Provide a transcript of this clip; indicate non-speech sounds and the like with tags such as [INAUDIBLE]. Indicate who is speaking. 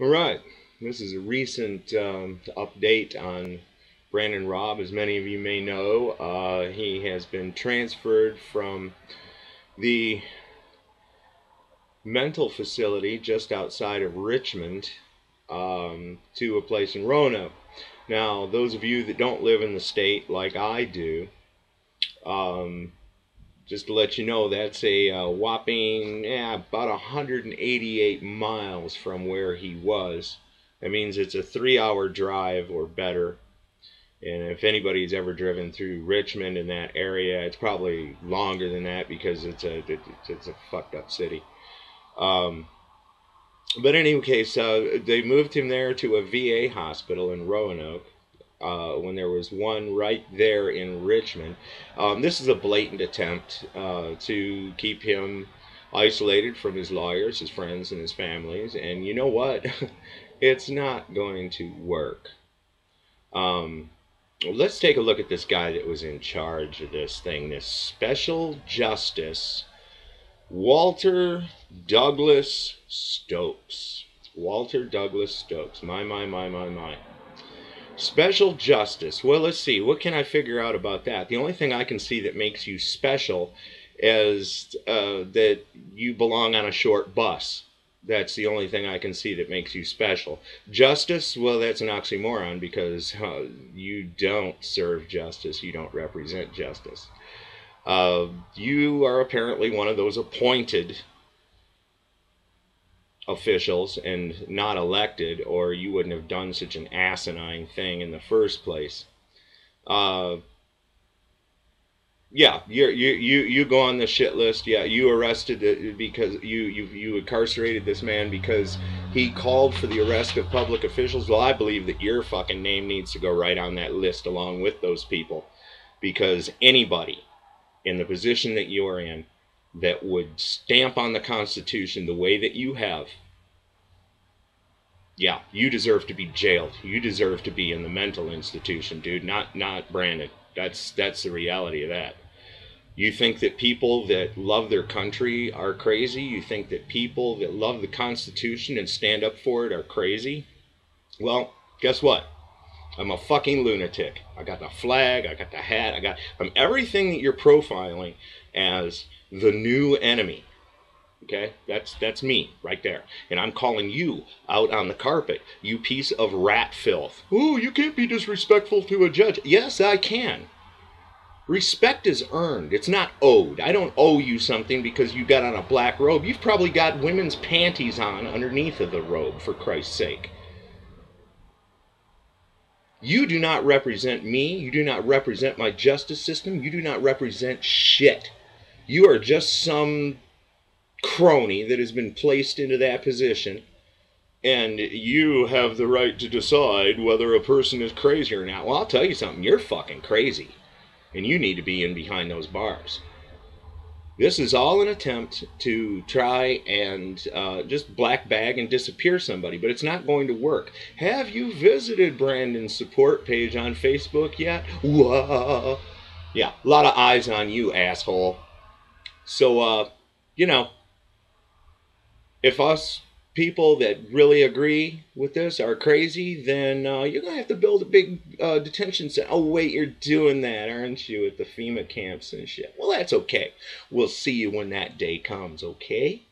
Speaker 1: All right, this is a recent um, update on Brandon Raub. As many of you may know, uh, he has been transferred from the mental facility just outside of Richmond um, to a place in Roanoke. Now, those of you that don't live in the state like I do, um, just to let you know, that's a uh, whopping about 188 miles from where he was. That means it's a three hour drive or better. And if anybody's ever driven through Richmond in that area, it's probably longer than that because it's a it's a fucked up city. Um, but in any case, uh, they moved him there to a VA hospital in Roanoke uh, when there was one right there in Richmond. Um, this is a blatant attempt uh, to keep him isolated from his lawyers, his friends, and his families. And you know what? [LAUGHS] it's not going to work. Um, let's take a look at this guy that was in charge of this thing, this special justice, Walter Douglas Stokes. Walter Douglas Stokes. My, my, my, my, my. Special justice. Well, let's see. What can I figure out about that? The only thing I can see that makes you special is uh, that you belong on a short bus. That's the only thing I can see that makes you special. Justice, well, that's an oxymoron because uh, you don't serve justice, you don't represent justice. Uh, you are apparently one of those appointed officials and not elected, or you wouldn't have done such an asinine thing in the first place. Uh, yeah, you you you you go on the shit list. Yeah, you arrested because you you you incarcerated this man because he called for the arrest of public officials. Well, I believe that your fucking name needs to go right on that list along with those people, because anybody in the position that you are in that would stamp on the Constitution the way that you have, yeah, you deserve to be jailed. You deserve to be in the mental institution, dude. Not not Brandon. That's that's the reality of that. You think that people that love their country are crazy? You think that people that love the Constitution and stand up for it are crazy? Well, guess what? I'm a fucking lunatic. I got the flag, I got the hat, I got I'm everything that you're profiling as the new enemy. Okay, that's that's me right there, and I'm calling you out on the carpet, you piece of rat filth. Oh, you can't be disrespectful to a judge. Yes, I can. Respect is earned. It's not owed. I don't owe you something because you got on a black robe. You've probably got women's panties on underneath of the robe, for Christ's sake. You do not represent me. You do not represent my justice system. You do not represent shit. You are just some crony that has been placed into that position. And you have the right to decide whether a person is crazy or not. Well, I'll tell you something. You're fucking crazy. And you need to be in behind those bars. This is all an attempt to try and uh, just black bag and disappear somebody, but it's not going to work. Have you visited Brandon's support page on Facebook yet? Whoa. Yeah, a lot of eyes on you, asshole. So, uh, you know, if us people that really agree with this are crazy, then uh, you're to have to build a big uh, detention center. Oh, wait, you're doing that, aren't you, at the FEMA camps and shit? Well, that's okay. We'll see you when that day comes, okay?